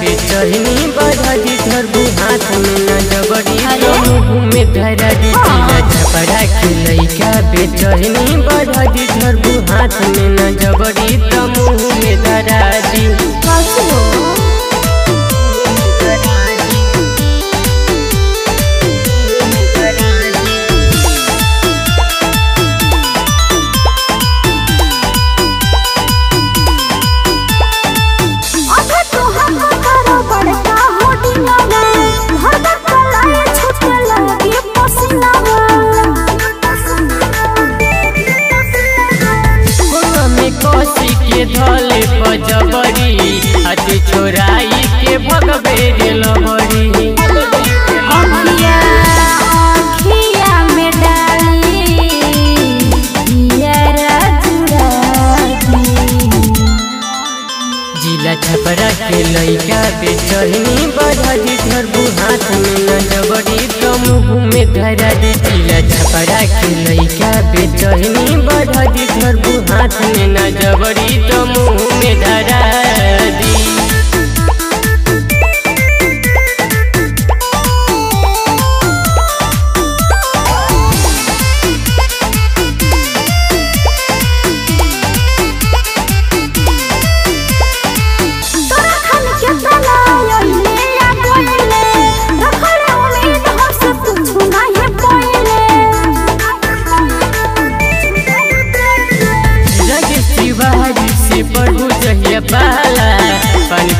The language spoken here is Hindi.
पे चढ़नी बढ़ा दी दू हाथ में न जबड़ी तो मुँह में धरा दी जिला जबड़ा के लइका पे चढ़नी बढ़ा दी दू हाथ में न लइका पे चढ़नी बढ़ा दी हाथ में न जबड़ी तो मुँह में धरा दी जिला छपरा के लइका पे चढ़नी बढ़ा दी हाथ में न जबड़ी तो मुँह में धरा